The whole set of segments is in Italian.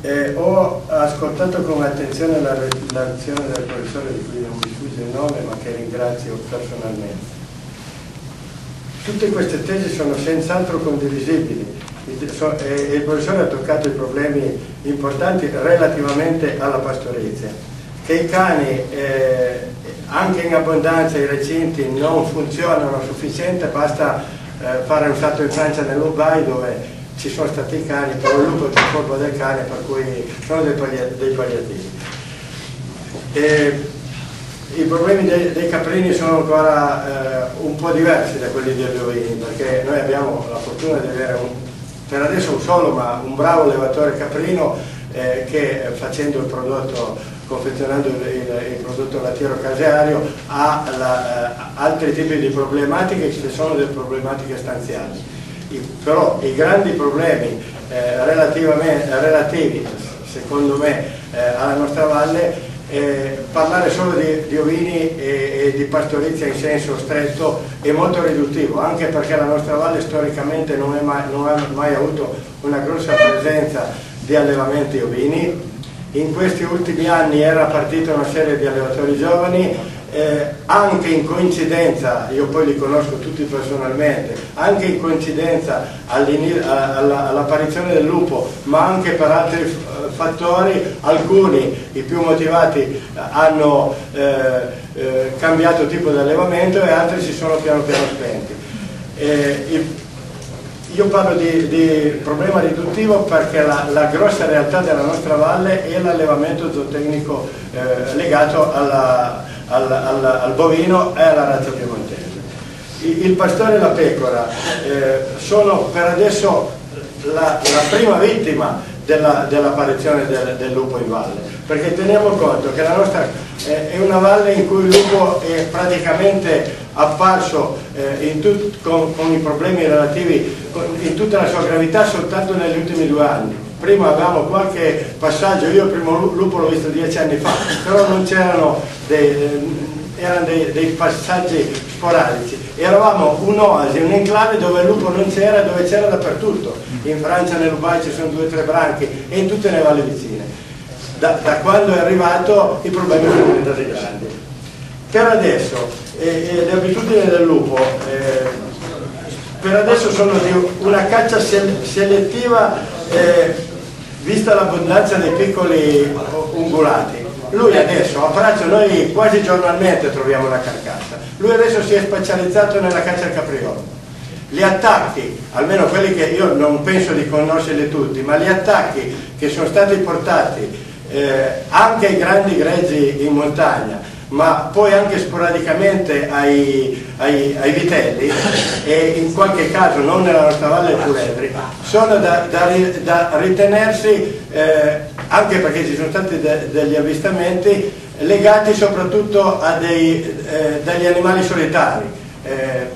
Eh, ho ascoltato con attenzione la relazione del professore di cui non mi sfugge il nome ma che ringrazio personalmente. Tutte queste tesi sono senz'altro condivisibili e il professore ha toccato i problemi importanti relativamente alla pastorizia. Che i cani eh, anche in abbondanza i recinti non funzionano sufficiente, basta eh, fare un salto in Francia nell'Ubai dove ci sono stati i cani, però il lupo è forma del cane, per cui sono dei, palliativi. E I problemi dei, dei, caprini sono ancora eh, un po' diversi da quelli degli ovini, perché noi abbiamo la fortuna di avere un, per adesso un solo, ma un bravo allevatore caprino eh, che facendo il prodotto confezionando il, il, il prodotto lattiero caseario ha la, eh, altri tipi di problematiche che sono delle problematiche stanziali però i grandi problemi eh, relativi, secondo me, eh, alla nostra valle, eh, parlare solo di, di ovini e, e, di pastorizia in senso stretto è molto riduttivo, anche perché la nostra valle storicamente non, mai, non ha mai avuto una grossa presenza di allevamenti ovini. In questi ultimi anni era partita una serie di allevatori giovani eh, anche in coincidenza, io poi li conosco tutti personalmente, anche in coincidenza all'apparizione del lupo, ma anche per altri eh, fattori, alcuni, i più motivati, hanno eh, eh, cambiato tipo di allevamento e altri si sono piano piano spenti. Eh, io parlo di, di, problema riduttivo perché la, la, grossa realtà della nostra valle è l'allevamento zootecnico eh, legato alla, al, al, al bovino e alla razza piemontese. Il, il pastore e la pecora eh, sono per adesso la, la prima vittima dell'apparizione dell del, del, lupo in valle, perché teniamo conto che la nostra eh, è una valle in cui il lupo è praticamente apparso eh, con, con, i problemi relativi con, in tutta la sua gravità soltanto negli ultimi due anni prima avevamo qualche passaggio, io il primo lupo l'ho visto dieci anni fa, però non c'erano dei, erano dei, dei, passaggi sporadici. Eravamo un'oasi, un enclave dove il lupo non c'era, dove c'era dappertutto. In Francia nell'Ubai ci sono due o tre branchi e in tutte le valli vicine. Da, da, quando è arrivato i problemi sono diventati grandi. Per adesso eh, eh, le abitudini del lupo eh, per adesso sono di una caccia selettiva eh, vista l'abbondanza dei piccoli ungulati, lui adesso a Braccio noi quasi giornalmente troviamo la carcassa, lui adesso si è specializzato nella caccia al capriolo. Gli attacchi, almeno quelli che io non penso di conoscerli tutti, ma gli attacchi che sono stati portati eh, anche ai grandi greggi in montagna, ma poi anche sporadicamente ai, ai, ai, vitelli e in qualche caso non nella nostra valle Puledri sono da, da, da ritenersi eh, anche perché ci sono stati de, degli avvistamenti legati soprattutto a dei, eh, degli animali solitari eh,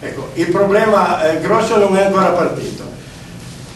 ecco, il problema eh, grosso non è ancora partito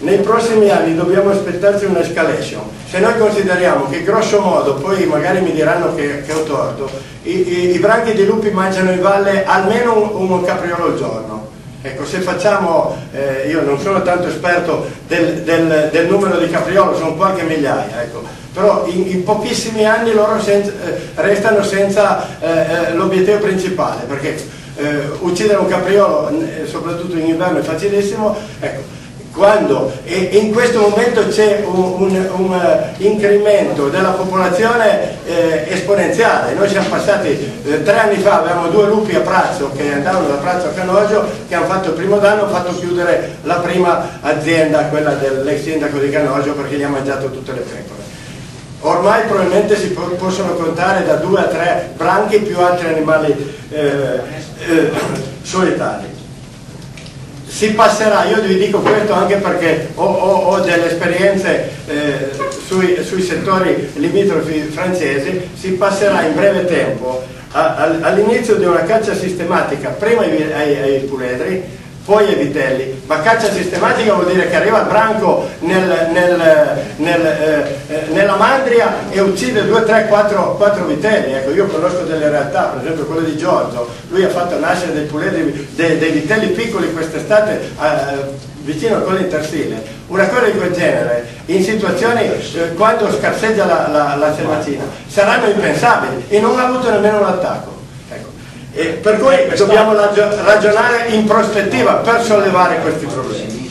nei prossimi anni dobbiamo aspettarci un'escalation. Se noi consideriamo che grosso modo, poi magari mi diranno che, che ho torto, i, i, i, branchi di lupi mangiano in valle almeno un, un capriolo al giorno. Ecco, se facciamo, eh, io non sono tanto esperto del, del, del, numero di capriolo, sono qualche migliaia, ecco. però in, in, pochissimi anni loro senza, eh, restano senza eh, eh l'obiettivo principale, perché eh, uccidere un capriolo, soprattutto in inverno, è facilissimo, ecco, quando in questo momento c'è un, un, un, uh, incremento della popolazione eh, esponenziale, noi siamo passati eh, tre anni fa, avevamo due lupi a Prazzo che andavano da Prazzo a Canoggio che hanno fatto il primo danno, hanno fatto chiudere la prima azienda, quella dell'ex sindaco di Canoggio perché gli ha mangiato tutte le pecore. Ormai probabilmente si po possono contare da due a tre branchi più altri animali eh, eh solitari si passerà, io vi dico questo anche perché ho, ho, ho delle esperienze eh, sui, sui, settori limitrofi francesi, si passerà in breve tempo all'inizio di una caccia sistematica prima ai, ai, ai puledri poi ai vitelli, ma caccia sistematica vuol dire che arriva il branco nel, nel, nel, eh, nella mandria e uccide 2, 3, 4, 4 vitelli. Ecco, io conosco delle realtà, per esempio quelle di Giorgio, lui ha fatto nascere dei, puledri, dei, dei vitelli piccoli quest'estate, eh, vicino a Collintersile, una cosa di quel genere, in situazioni eh, quando scarseggia la, la, la selvaggina, saranno impensabili e non ha avuto nemmeno un attacco. Ecco. per cui dobbiamo ragionare in prospettiva per sollevare questi problemi.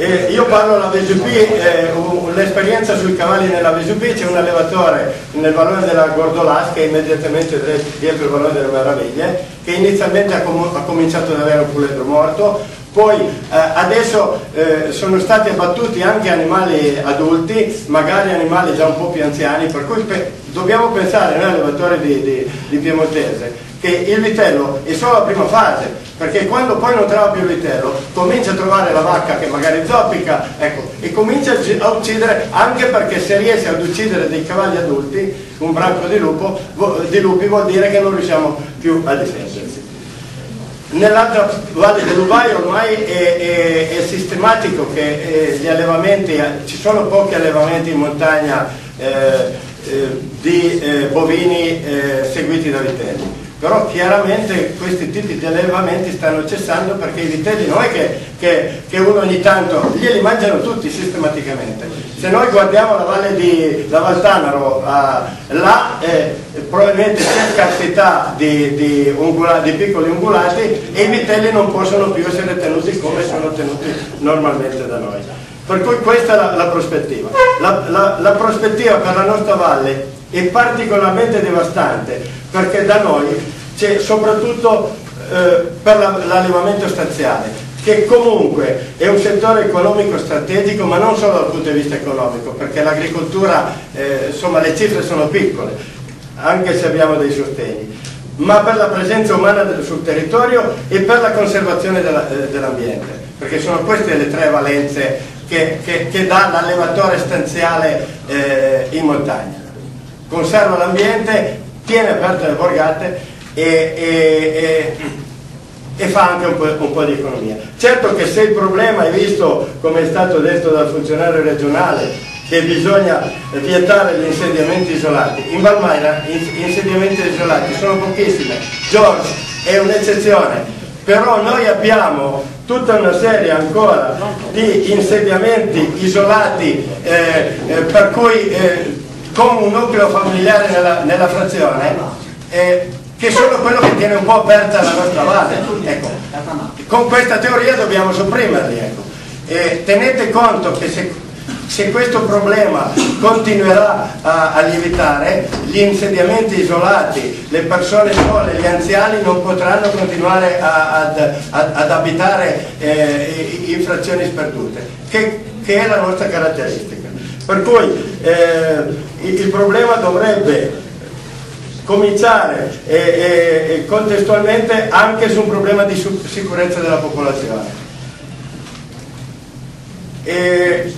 Eh, io parlo alla VGP, eh, l'esperienza sui cavalli nella VGP, c'è un allevatore nel valore della Gordolas che è immediatamente dietro il valore delle meraviglie, che inizialmente ha, com ha cominciato ad avere un puledro morto, poi eh, adesso eh, sono stati abbattuti anche animali adulti, magari animali già un po' più anziani, per cui pe dobbiamo pensare, noi allevatori di, di, di Piemontese, che il vitello è solo la prima fase, perché quando poi non trova più il vitello comincia a trovare la vacca che magari zoppica ecco, e comincia a uccidere anche perché se riesce ad uccidere dei cavalli adulti un branco di, lupo, di lupi vuol dire che non riusciamo più a difendersi nell'altra valle dell'Ubai ormai è, è, è, sistematico che eh, gli allevamenti ci sono pochi allevamenti in montagna eh, eh, di eh, bovini eh, seguiti da vitelli. Però chiaramente questi tipi di allevamenti stanno cessando perché i vitelli non è che, che, che uno ogni tanto glieli mangiano tutti sistematicamente. Se noi guardiamo la valle di la Valtanaro uh, là probabilmente c'è scarsità di, di, di, piccoli ungulati e i vitelli non possono più essere tenuti come sono tenuti normalmente da noi. Per cui questa è la, la prospettiva. La, la, la prospettiva per la nostra valle è particolarmente devastante perché da noi c'è soprattutto eh, per l'allevamento stanziale che comunque è un settore economico strategico ma non solo dal punto di vista economico perché l'agricoltura eh, insomma le cifre sono piccole anche se abbiamo dei sostegni ma per la presenza umana sul territorio e per la conservazione eh, dell'ambiente perché sono queste le tre valenze che, che, che dà l'allevatore stanziale eh, in montagna conserva l'ambiente, tiene aperte le borgate e, e, e, e fa anche un po', un po', di economia. Certo che se il problema è visto, come è stato detto dal funzionario regionale, che bisogna vietare gli insediamenti isolati, in Valmaina gli insediamenti isolati sono pochissimi, George è un'eccezione, però noi abbiamo tutta una serie ancora di insediamenti isolati eh, eh, per cui eh, con un nucleo familiare nella, nella frazione eh, che sono quello che tiene un po' aperta la nostra valle. Ecco, con questa teoria dobbiamo sopprimerli. Ecco. E tenete conto che se, se questo problema continuerà a, a, lievitare, gli insediamenti isolati, le persone sole, gli anziani non potranno continuare a, ad, ad, abitare eh, in frazioni sperdute, che, che è la nostra caratteristica. Per cui eh, il problema dovrebbe cominciare e, e contestualmente anche su un problema di sicurezza della popolazione. E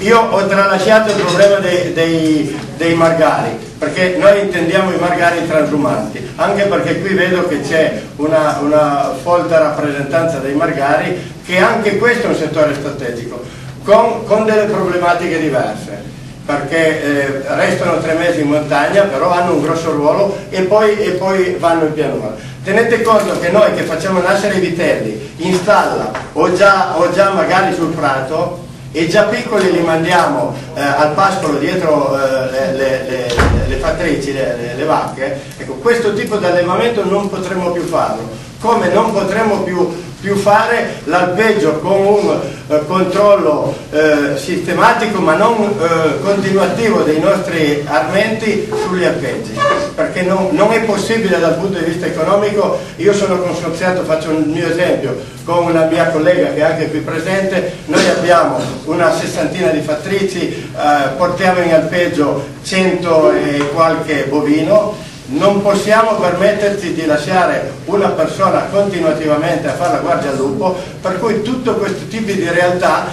io ho tralasciato il problema dei, dei, dei, margari, perché noi intendiamo i margari transumanti, anche perché qui vedo che c'è una, una folta rappresentanza dei margari, che anche questo è un settore strategico con, con delle problematiche diverse perché eh, restano tre mesi in montagna però hanno un grosso ruolo e poi, e poi, vanno in pianura tenete conto che noi che facciamo nascere i vitelli in stalla o già, o già magari sul prato e già piccoli li mandiamo eh, al pascolo dietro eh, le, le, le, le, fattrici, le, vacche. Ecco, questo tipo di allevamento non potremo più farlo. Come non potremo più più fare l'alpeggio con un eh, controllo eh, sistematico ma non eh, continuativo dei nostri armenti sugli alpeggi perché non, non, è possibile dal punto di vista economico. Io sono consorziato, faccio un mio esempio con una mia collega che è anche qui presente. Noi abbiamo una sessantina di fattrici eh, portiamo in alpeggio 100 e qualche bovino non possiamo permetterci di lasciare una persona continuativamente a fare la guardia al lupo, per cui tutto questo tipo di realtà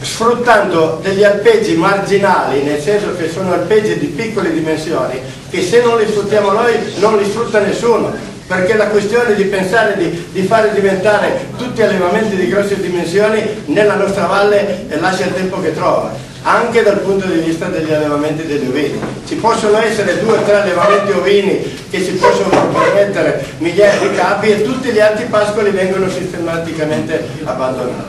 sfruttando degli alpeggi marginali, nel senso che sono alpeggi di piccole dimensioni, che se non li sfruttiamo noi non li sfrutta nessuno, perché la questione di pensare di, di fare diventare tutti allevamenti di grosse dimensioni nella nostra valle lascia il tempo che trova anche dal punto di vista degli allevamenti degli ovini. Ci possono essere due o tre allevamenti ovini che si possono permettere migliaia di capi e tutti gli altri pascoli vengono sistematicamente abbandonati.